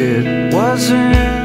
it wasn't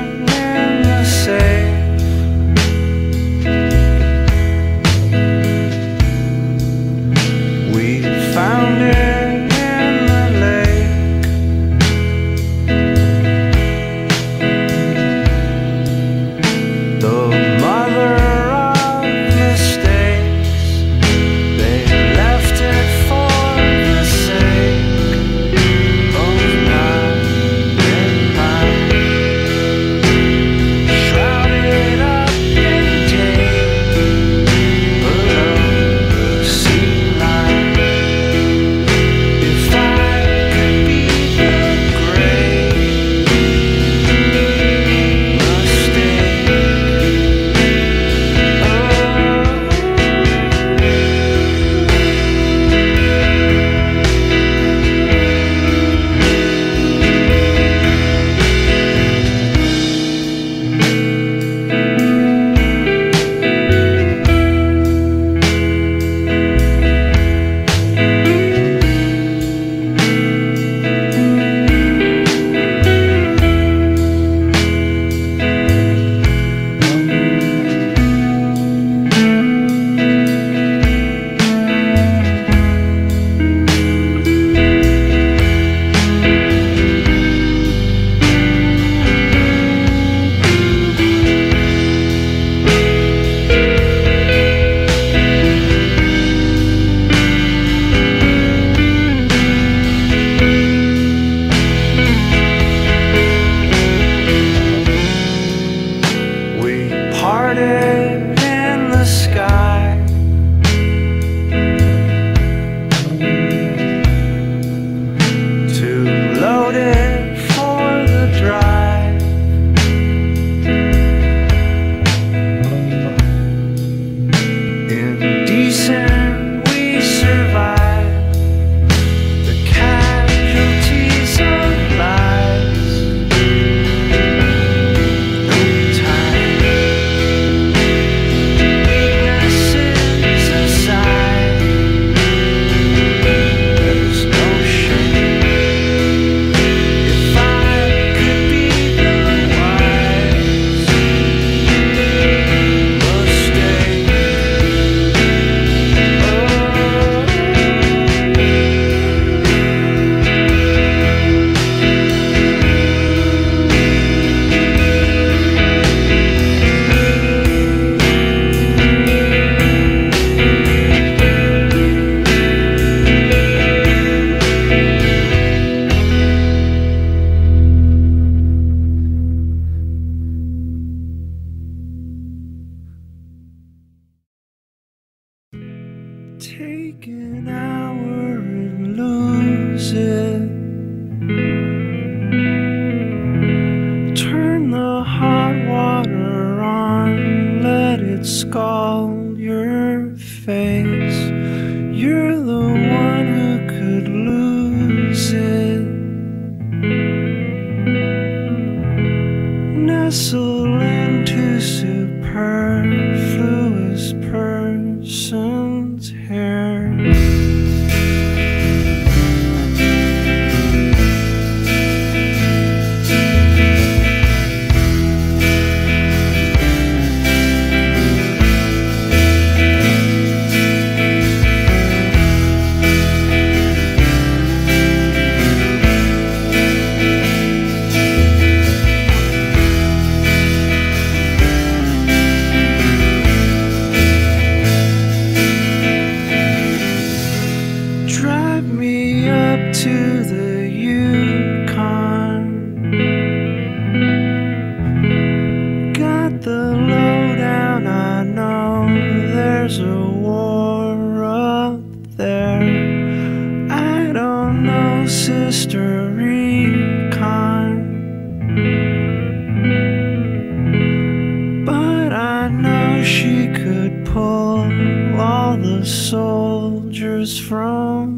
scald your face. You're the one who could lose it. Nestle mystery kind. But I know she could pull all the soldiers from.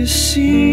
you see